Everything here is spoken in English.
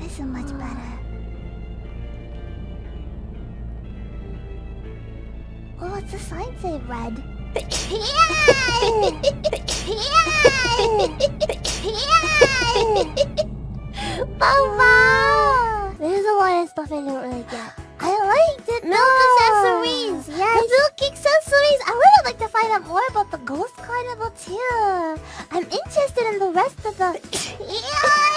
This is much better. Oh, what's the sign say? Red. Mama! There's a lot of stuff I don't really get. I liked it. Milk accessories. Yes. The milk accessories. I would like to find out more about the ghost carnival too. I'm interested in the rest of the. Yeah.